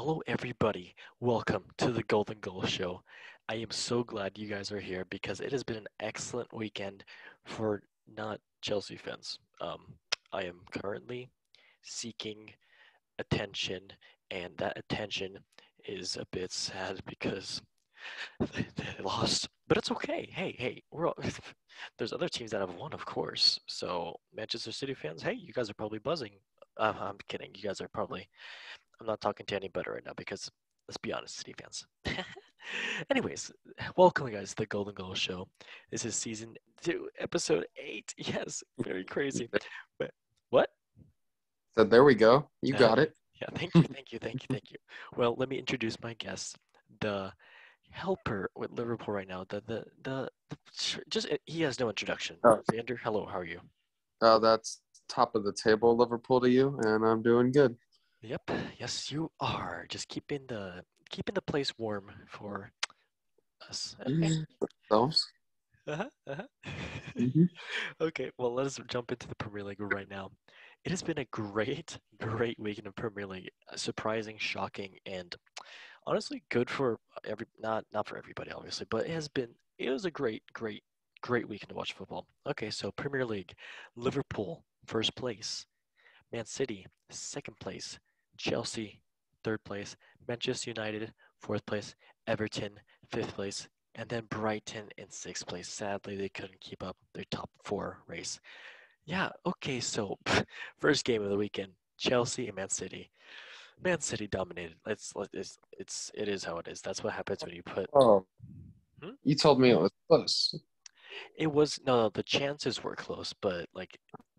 Hello, everybody. Welcome to the Golden Goal Show. I am so glad you guys are here because it has been an excellent weekend for not Chelsea fans. Um, I am currently seeking attention, and that attention is a bit sad because they, they lost. But it's okay. Hey, hey, we're all, there's other teams that have won, of course. So Manchester City fans, hey, you guys are probably buzzing. Uh, I'm kidding. You guys are probably. I'm not talking to any anybody right now because let's be honest, City fans. Anyways, welcome guys to the Golden Goal Show. This is season two, episode eight. Yes, very crazy. But what? So there we go. You Uh, got it. Yeah, thank you, thank you, thank you, thank you. Well, let me introduce my guest, the helper with Liverpool right now. The the the, the just he has no introduction. Oh. Xander, hello, how are you? Uh, that's top of the table, Liverpool to you, and I'm doing good. Yep, yes, you are. Just keeping the keeping the place warm for us. Okay. Those. Uh-huh, uh-huh. Mhm. okay, well, let us jump into the Premier League right now. It has been a great, great week in the Premier League. Surprising, shocking, and honestly good for every not not for everybody, obviously, but it has been it was a great, great, great weekend to watch football. Okay, so Premier League, Liverpool first place, Man City second place, Chelsea third place, Manchester United fourth place, Everton fifth place, and then Brighton in sixth place. Sadly, they couldn't keep up their top four race. Yeah, okay, so first game of the weekend, Chelsea and Man City. Man City dominated. It's it's it's it is how it is. That's what happens when you put. Oh, Hmm? you told me it was close. It was no, no the chances were close, but like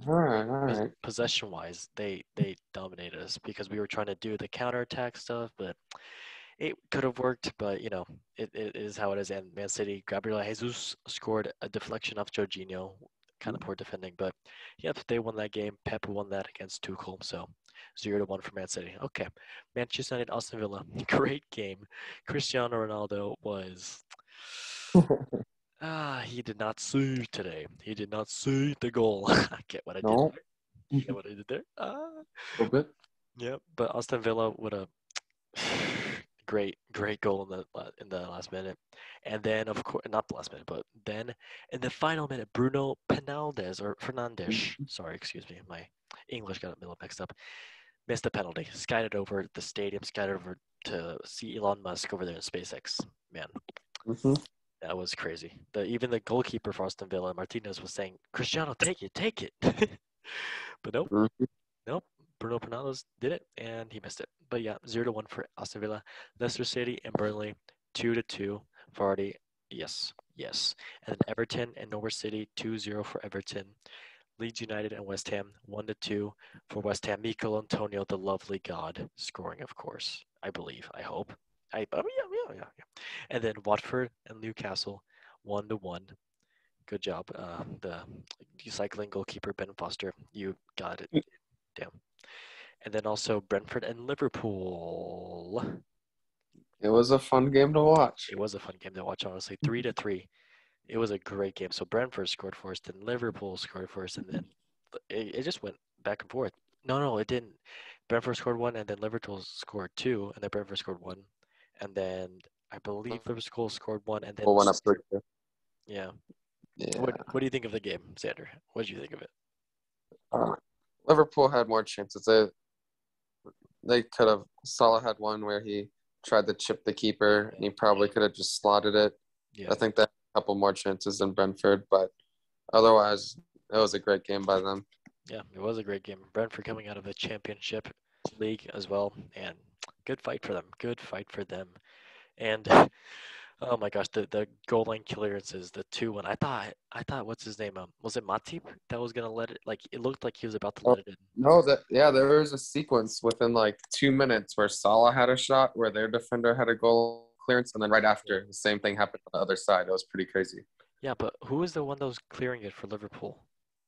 All right, all right. possession wise, they they dominated us because we were trying to do the counterattack stuff, but it could have worked. But you know, it, it is how it is. And Man City, Gabriel Jesus scored a deflection off Jorginho, kind of mm-hmm. poor defending, but yep, they won that game. Pep won that against Tuchel, so zero to one for Man City. Okay, Manchester United, Aston Villa, great game. Cristiano Ronaldo was. Ah, he did not see today. He did not see the goal. I get what I did. No. there. Get what I did there. Ah. A little bit. Yeah, but Aston Villa would a great, great goal in the in the last minute, and then of course not the last minute, but then in the final minute, Bruno Penaldes or Fernandes, sorry, excuse me, my English got a little mixed up, missed the penalty, skied it over the stadium, skied it over to see Elon Musk over there in SpaceX. Man, Mhm. That was crazy. The even the goalkeeper for Aston Villa, Martinez, was saying, "Cristiano, take it, take it," but nope. Mhm. Nope. Bruno Fernandes did it and he missed it. But yeah, zero to one for Aston Villa. Leicester City and Burnley, two to two. Vardy, yes, yes. And then Everton and Norwich City, 2-0 for Everton. Leeds United and West Ham, one to two for West Ham. Mikel Antonio, the lovely god, scoring, of course. I believe. I hope. I oh yeah, yeah, yeah, yeah. And then Watford and Newcastle, one to one. Good job. Uh, the cycling goalkeeper Ben Foster, you got it. Damn. And then also Brentford and Liverpool. It was a fun game to watch. It was a fun game to watch, honestly. Three to three. It was a great game. So Brentford scored first, then Liverpool scored first, and then it, it just went back and forth. No, no, it didn't. Brentford scored one, and then Liverpool scored two, and then Brentford scored one, and then I believe Liverpool scored one, and then Liverpool went up three. yeah. Yeah. What What do you think of the game, Xander? What did you think of it? Uh, Liverpool had more chances. They they could have. Salah had one where he tried to chip the keeper, and he probably could have just slotted it. Yeah. I think they had a couple more chances than Brentford, but otherwise, it was a great game by them. Yeah, it was a great game. Brentford coming out of the championship league as well, and good fight for them. Good fight for them. And oh my gosh, the, the goal line clearances, the two one. I thought I thought what's his name? Um, was it Matip that was gonna let it? Like it looked like he was about to Oh. let it in. No, that yeah, there was a sequence within like two minutes where Salah had a shot, where their defender had a goal clearance, and then right after, the same thing happened on the other side. It was pretty crazy. Yeah, but who was the one that was clearing it for Liverpool?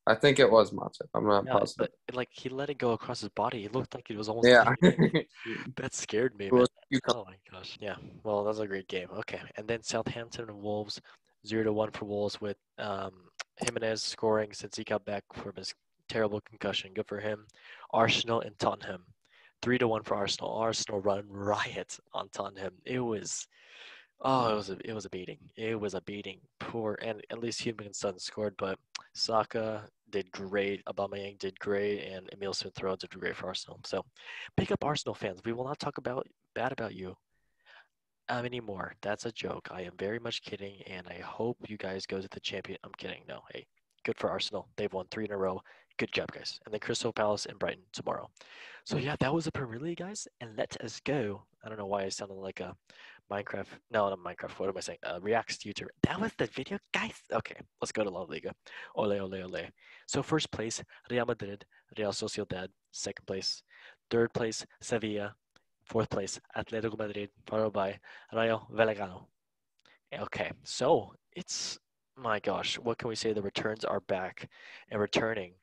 I think it was Matip. I'm not positive. but like he let it go across his body. It looked like it was almost. Yeah. that scared me. Was- Oh my gosh. Yeah. Well, that was a great game. Okay. And then Southampton and Wolves, zero to one for Wolves with um, Jimenez scoring since he got back from his terrible concussion. Good for him. Arsenal and Tottenham, three to one for Arsenal. Arsenal run riot on Tottenham. It was, oh, it was a it was a beating. It was a beating. Poor and at least Heung-min Son scored, but Saka did great. Aubameyang did great, and Emile Smith-Rowe did great for Arsenal. So, pick up Arsenal fans. We will not talk about bad about you um, anymore. That's a joke. I am very much kidding, and I hope you guys go to the champion. I'm kidding. No, hey, good for Arsenal. They've won three in a row. Good job, guys. And then Crystal Palace and Brighton tomorrow. So yeah, that was the Premier League, guys. And let us go. I don't know why I sounded like a Minecraft. No, not Minecraft. What am I saying? Uh, Reacts YouTuber. That was the video, guys. Okay, let's go to La Liga. Ole, ole, ole. So first place, Real Madrid, Real Sociedad. Second place, third place, Sevilla. Fourth place, Atletico Madrid, followed by Rayo Vallecano. Okay, so it's my gosh, what can we say? The returns are back and returning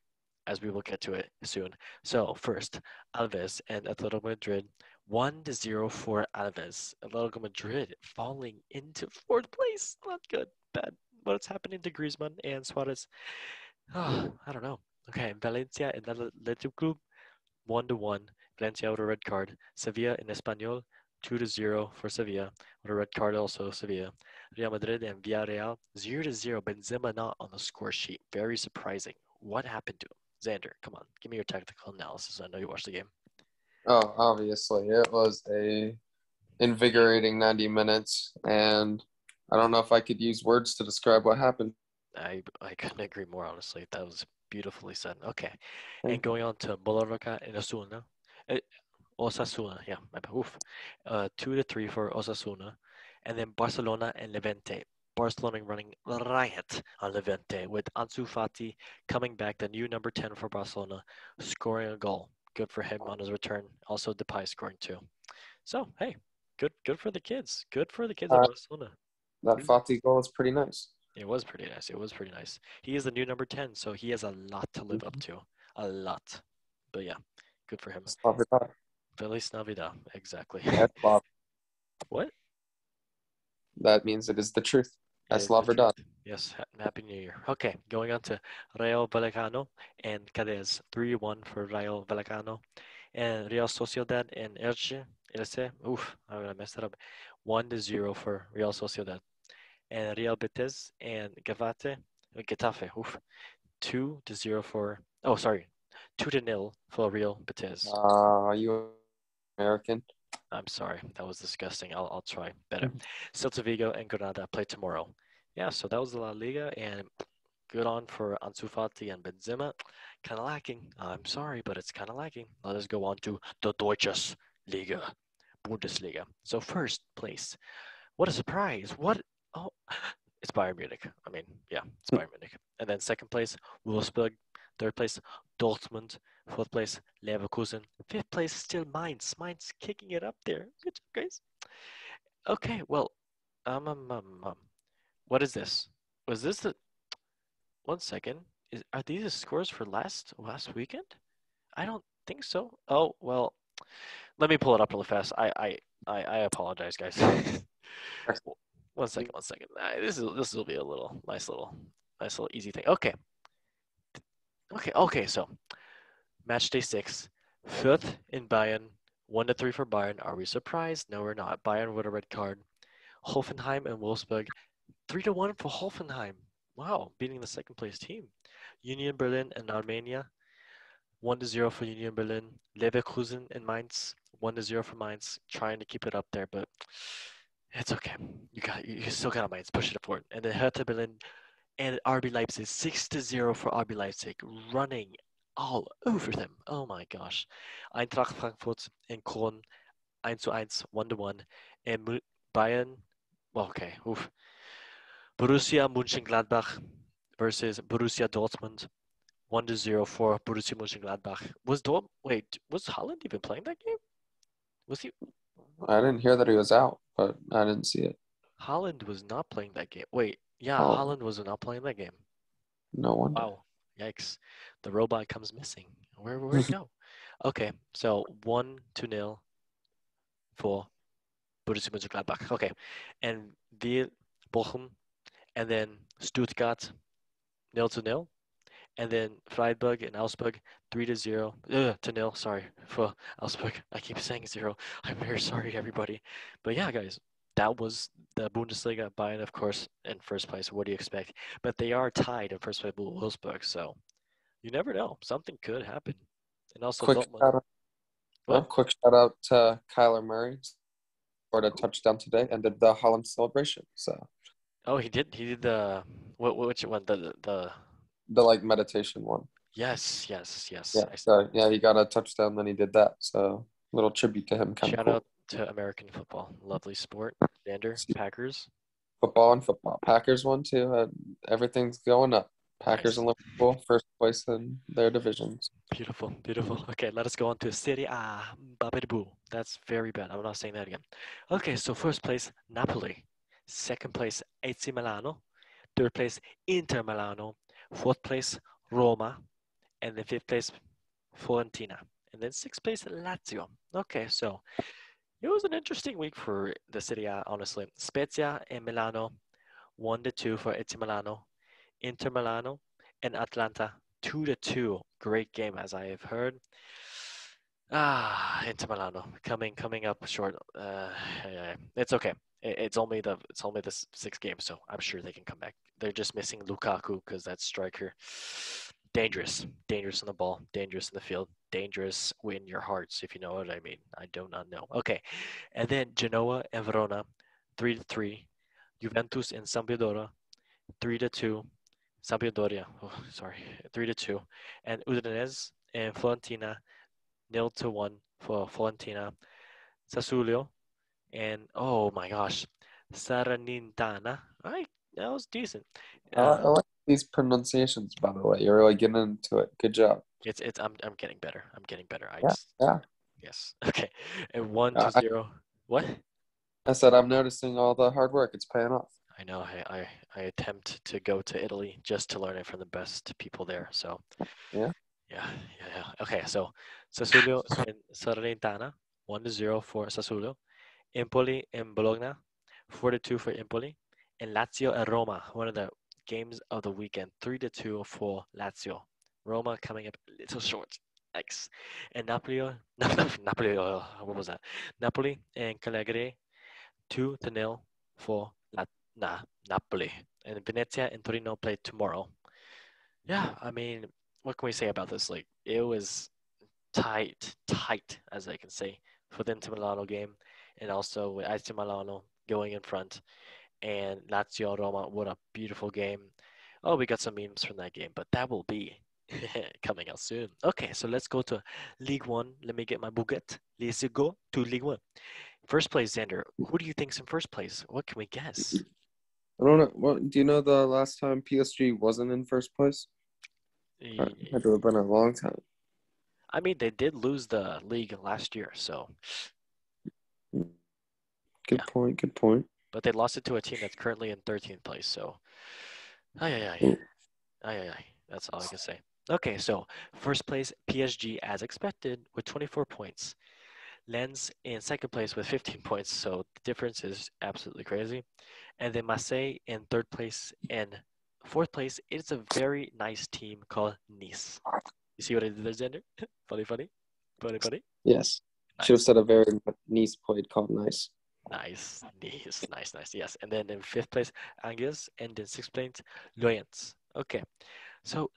as we will get to it soon. So first, Alaves and Atletico Madrid, 1 to 0 for Alaves. Atletico Madrid falling into fourth place. Not good. Bad. What's happening to Griezmann and Suarez? Oh, I don't know. Okay, Valencia and Athletic Club, 1 to 1. Valencia with a red card. Sevilla and Espanyol, 2 to 0 for Sevilla with a red card also Sevilla. Real Madrid and Villarreal, 0 to 0. Benzema not on the score sheet. Very surprising. What happened to him? Xander, come on, give me your tactical analysis. I know you watched the game. Oh, obviously, it was a invigorating 90 minutes, and I don't know if I could use words to describe what happened. I I couldn't agree more. Honestly, that was beautifully said. Okay, and going on to Mallorca and Osasuna, uh, Osasuna, yeah, my. Oof, uh, two to three for Osasuna, and then Barcelona and Levante. Barcelona running riot on Levante with Ansu Fati coming back, the new number 10 for Barcelona, scoring a goal. Good for him on his return. Also, Depay scoring two. So, hey, good good for the kids. Good for the kids uh, Barcelona. That Fati goal is pretty nice. It was pretty nice. It was pretty nice. He is the new number 10, so he has a lot to live mm-hmm. up to. A lot. But yeah, good for him. Feliz Navidad. Exactly. what? That means it is the truth. That's La Verdad. Yes, Happy New Year. Okay, going on to Real Vallecano and Cadiz. 3-1 for Real Vallecano. And Real Sociedad and Elche. Elche, oof, I'm going to mess that up. 1-0 for Real Sociedad. And Real Betis and Gavate, Getafe, oof. 2-0 for, oh, sorry, 2-0 for Real Betis. Uh, are you American? I'm sorry, that was disgusting. I'll, I'll try better. Celta Vigo and Granada play tomorrow. Yeah, so that was the La Liga, and good on for Ansu Fati and Benzema. Kind of lacking. I'm sorry, but it's kind of lacking. Let us go on to the Deutsches Liga, Bundesliga. So first place. What a surprise! What? Oh, it's Bayern Munich. I mean, yeah, it's Bayern Munich. And then second place, Wolfsburg. Third place, Dortmund. Fourth place, Leverkusen. Fifth place, still Mainz. Mainz kicking it up there. Good job, guys. Okay, well, um, um, um, um, what is this? Was this the? One second. Is are these the scores for last last weekend? I don't think so. Oh well, let me pull it up really fast. I I I, I apologize, guys. one second, one second. this is this will be a little nice little nice little easy thing. Okay. Okay, okay, so match day six, Fürth in Bayern, one to three for Bayern. Are we surprised? No, we're not. Bayern with a red card. Hoffenheim and Wolfsburg, three to one for Hoffenheim. Wow, beating the second place team. Union Berlin and Arminia, one to zero for Union Berlin. Leverkusen and Mainz, one to zero for Mainz. Trying to keep it up there, but it's okay. You got you still got Mainz. Push it forward. And then Hertha Berlin and RB Leipzig, 6 to 0 for RB Leipzig, running all over them. Oh my gosh. Eintracht Frankfurt and Köln, 1 to 1, 1 to 1. And Bayern, well, okay, oof. Borussia Mönchengladbach versus Borussia Dortmund, 1 to 0 for Borussia Mönchengladbach. Was Dort, wait, was Haaland even playing that game? Was he? I didn't hear that he was out, but I didn't see it. Haaland was not playing that game. Wait, yeah, oh. Haaland was not playing that game. No one. Wow. Yikes. The robot comes missing. Where where'd it go? Okay, so one to nil for Borussia Mönchengladbach. Okay, and the Bochum, and then Stuttgart nil to nil, And then Freiburg and Augsburg, three to zero, uh, to nil. Sorry for Augsburg. I keep saying zero. I'm very sorry, everybody. But yeah, guys, that was the Bundesliga. Bayern, of course, in first place. What do you expect? But they are tied in first place with Wolfsburg, so you never know. Something could happen. And also, quick shout out, Well- quick shout out to Kyler Murray. Scored a touchdown today and did the Haaland celebration. So Oh, he did. He did the what? Which one? The the, the like meditation one. yes, yes, yes. Yeah. So yeah, he got a touchdown, then he did that. So little tribute to him. Shout cool. out to American football. Lovely sport. Xander, Packers. Football and football. Packers won too. Uh, everything's going up. Packers Nice. and Liverpool first place in their divisions. Beautiful, beautiful. Okay, let us go on to Serie A. Babidoo. That's very bad. I'm not saying that again. Okay, so first place, Napoli. Second place, AC Milano. Third place, Inter Milano. Fourth place, Roma. And then fifth place, Fiorentina. And then sixth place, Lazio. Okay, so it was an interesting week for the Serie honestly. Spezia and Milano, 1 to 2 for AC Milano. Inter Milano and Atalanta, 2 to 2. Great game, as I have heard. Ah, Inter Milano coming coming up short. Uh, it's okay. It- It's only the it's only the six games, so I'm sure they can come back. They're just missing Lukaku because that striker, dangerous, dangerous on the ball, dangerous in the field, dangerous in your hearts, if you know what I mean. I do not know. Okay, and then Genoa and Verona, three to three. Juventus and Sampdoria, three to two. Sampdoria, oh, sorry, three to two, and Udinese and Fiorentina, nil to one for Fiorentina. Sassuolo, and oh my gosh, Salernitana. All right, that was decent. I, I Uh, like these pronunciations, by the way. You're really getting into it. Good job. it's it's I'm I'm getting better. I'm getting better. I Yeah, just yeah. yes. Okay, and one Uh, to I- zero. What? I said I'm noticing all the hard work. It's paying off. I know I, I, I attempt to go to Italy just to learn it from the best people there. So Yeah. yeah, yeah, yeah. Okay, so Sassuolo and Salernitana, one to zero for Sassuolo. Empoli and Bologna, four to two for Empoli. And Lazio and Roma, one of the games of the weekend, three to two for Lazio. Roma coming up a little short. X. And Napoli, Napoli, uh, what was that? Napoli and Cagliari, two to nil for La, nah, Napoli. And Venezia and Torino play tomorrow. Yeah, I mean, what can we say about this league? It was tight, tight, as I can say, for the Inter Milano game, and also with AC Milano going in front, and Lazio Roma. What a beautiful game! Oh, we got some memes from that game, but that will be coming out soon. Okay, so let's go to League One. Let me get my buget. Let's go to League One. First place, Xander. Who do you think's in first place? What can we guess? I don't know. What do you know? The last time PSG wasn't in first place, It had to have been a long time. I mean, they did lose the league last year, so Good Yeah. point. Good point. but they lost it to a team that's currently in 13th place. So, ay, ay, ay. Mm. Ay, ay, ay. That's all I can say. Okay, so first place, PSG, as expected, with 24 points. Lens in second place with 15 points. So the difference is absolutely crazy. And then Marseille in third place. And fourth place, it's a very nice team called Nice. You see what I did there, Xander? funny, funny. Funny, funny. Yes. Should have said a very nice played called nice. Nice, nice, nice, nice. Yes, and then in fifth place, Angus, and in sixth place, Loyens. Okay, so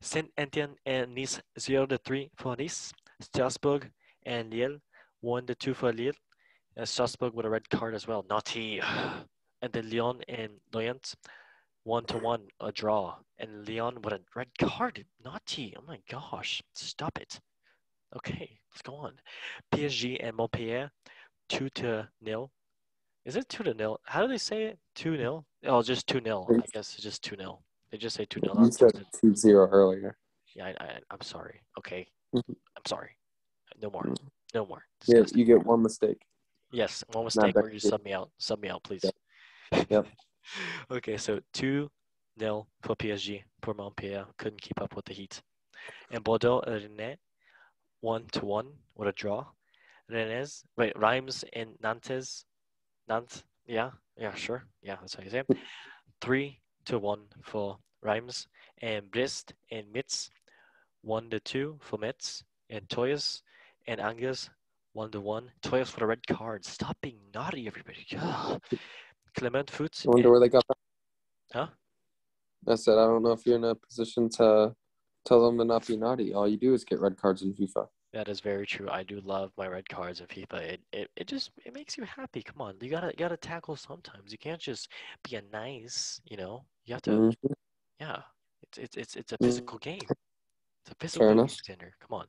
Saint Etienne and Nice zero to three for Nice. Strasbourg and Lille one to two for Lille. Uh, Strasbourg with a red card as well. Naughty. And then Lyon and Loyens one to one a draw. And Lyon with a red card. Naughty. Oh my gosh, stop it. Okay, let's go on. PSG and Montpellier two to nil. Is it two to nil? How do they say it? Two nil? Oh, just two nil. I guess it's just two nil. They just say two nil. You said 2 0 earlier. Yeah, I, I, I'm sorry. Okay, Mhm. I'm sorry. No more. Mhm. No more. Yeah, you get one mistake. Yes, one mistake where you sub me out. Sub me out, please. Yep. okay, so two nil for PSG for Montpellier. Couldn't keep up with the heat. And Bordeaux and Rennes one to one with a draw. Rennes wait rhymes in Nantes. Nantes, yeah, yeah, sure, yeah, that's how you say it. Three to one for rhymes, and Brest and Metz, one to two for Metz, and Toyas and Angers, one to one. Toyas for the red card. Stop being naughty, everybody. Ugh. Clermont Foot. I wonder where they got that. Huh? I said I don't know if you're in a position to tell them to not be naughty. All you do is get red cards in FIFA. That is very true. I do love my red cards in FIFA. It, it, it just it makes you happy. Come on, you gotta you gotta tackle sometimes. You can't just be a nice. You know, you have to. Mhm. Yeah, it's it's it's it's a Mm. physical game. It's a physical game. Alexander. Come on.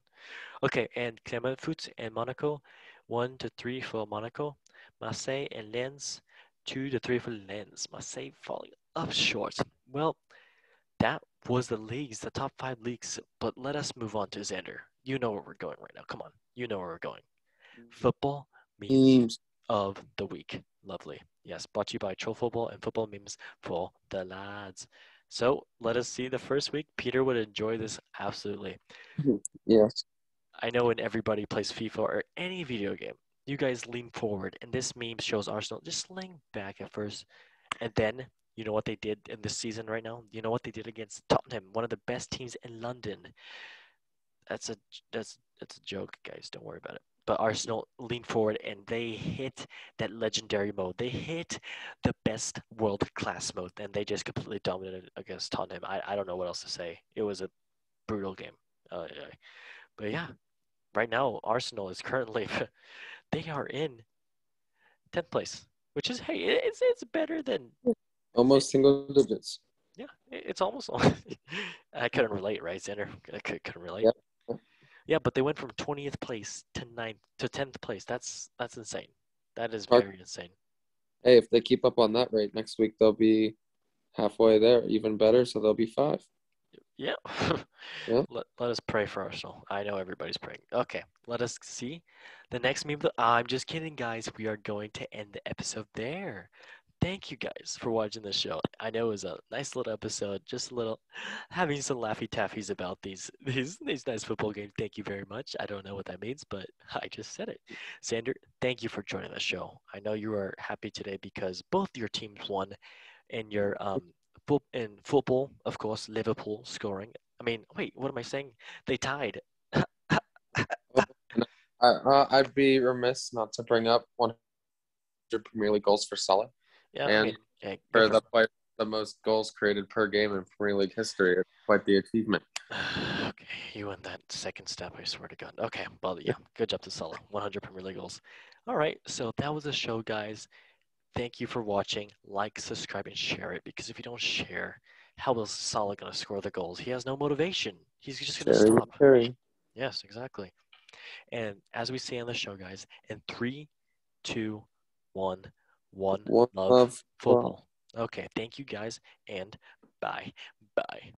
Okay, and Clermont Foot and Monaco, one to three for Monaco. Marseille and Lens, two to three for Lens. Marseille falling up short. Well, that was the leagues, the top five leagues. But let us move on to Xander. You know where we're going right now. Come on, you know where we're going. Mm-hmm. Football memes of the week. Lovely. Yes, brought to you by Troll Football and Football Memes for the lads. So let us see the first week. Peter would enjoy this absolutely. Mm-hmm. Yes. I know when everybody plays FIFA or any video game, you guys lean forward, and this meme shows Arsenal just laying back at first, and then you know what they did in this season right now. You know what they did against Tottenham, one of the best teams in London. That's a that's that's a joke, guys. Don't worry about it. But Arsenal leaned forward and they hit that legendary mode. They hit the best world class mode, and they just completely dominated against Tottenham. I, I don't know what else to say. It was a brutal game. Uh. But yeah, right now Arsenal is currently they are in tenth place, which is hey, it's it's better than Almost single digits. yeah, it's almost. I couldn't relate, right, Xander? I cou- couldn't relate. Yep. Yeah, but they went from twentieth place to ninth to tenth place. That's that's insane. That is very insane. Hey, if they keep up on that rate next week, they'll be halfway there, even better. So they'll be five. Yeah. Yeah. Let, let us pray for Arsenal. I know everybody's praying. Okay, let us see. The next meme. I'm just kidding, guys. We are going to end the episode there. Thank you guys for watching this show. I know it was a nice little episode, just a little having some laffy taffies about these these these nice football games. Thank you very much. I don't know what that means, but I just said it. Xander, thank you for joining the show. I know you are happy today because both your teams won, and your um in football, of course, Liverpool scoring. I mean, wait, what am I saying? They tied. I, uh, I'd be remiss not to bring up 100 Premier League goals for Salah. Yeah, I And mean, yeah, For the player, the most goals created per game in Premier League history. It's quite the achievement. okay, you went that second step. I swear to God. Okay, well, yeah, good job to Salah. 100 Premier League goals. All right, so that was the show, guys. Thank you for watching. Like, subscribe, and share it. Because if you don't share, how is Salah gonna score the goals? He has no motivation. He's just gonna Sharing, stop. sharing. Yes, exactly. And as we say on the show, guys, in three, two, one, one, One love, love. football. Okay, thank you guys, and bye. Bye.